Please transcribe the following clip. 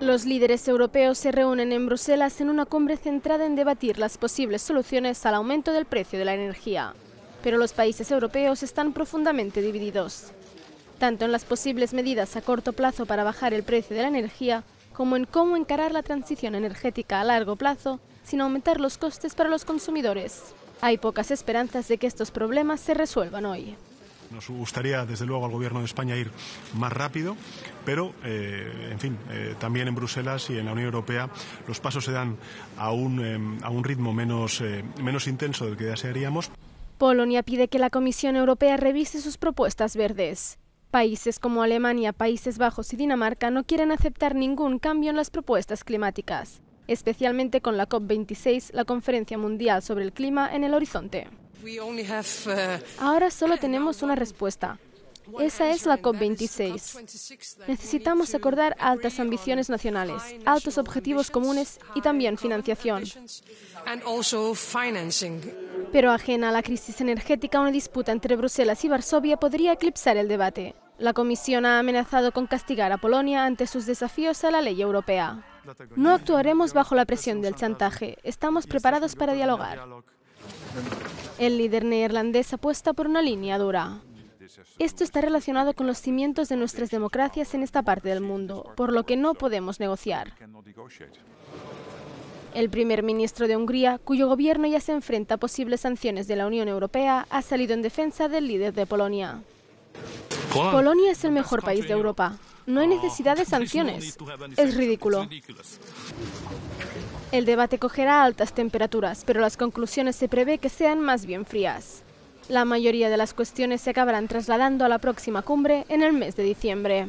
Los líderes europeos se reúnen en Bruselas en una cumbre centrada en debatir las posibles soluciones al aumento del precio de la energía. Pero los países europeos están profundamente divididos, tanto en las posibles medidas a corto plazo para bajar el precio de la energía, como en cómo encarar la transición energética a largo plazo sin aumentar los costes para los consumidores. Hay pocas esperanzas de que estos problemas se resuelvan hoy. Nos gustaría, desde luego, al Gobierno de España ir más rápido, pero, eh, en fin, eh, también en Bruselas y en la Unión Europea los pasos se dan a un, eh, a un ritmo menos, menos intenso del que desearíamos. Polonia pide que la Comisión Europea revise sus propuestas verdes. Países como Alemania, Países Bajos y Dinamarca no quieren aceptar ningún cambio en las propuestas climáticas, especialmente con la COP26, la Conferencia Mundial sobre el Clima, en el horizonte. Ahora solo tenemos una respuesta. Esa es la COP26. Necesitamos acordar altas ambiciones nacionales, altos objetivos comunes y también financiación. Pero ajena a la crisis energética, una disputa entre Bruselas y Varsovia podría eclipsar el debate. La Comisión ha amenazado con castigar a Polonia ante sus desafíos a la ley europea. No actuaremos bajo la presión del chantaje. Estamos preparados para dialogar. El líder neerlandés apuesta por una línea dura. Esto está relacionado con los cimientos de nuestras democracias en esta parte del mundo, por lo que no podemos negociar. El primer ministro de Hungría, cuyo gobierno ya se enfrenta a posibles sanciones de la Unión Europea, ha salido en defensa del líder de Polonia. Polonia es el mejor país de Europa. No hay necesidad de sanciones. Es ridículo. El debate cogerá altas temperaturas, pero las conclusiones se prevé que sean más bien frías. La mayoría de las cuestiones se acabarán trasladando a la próxima cumbre en el mes de diciembre.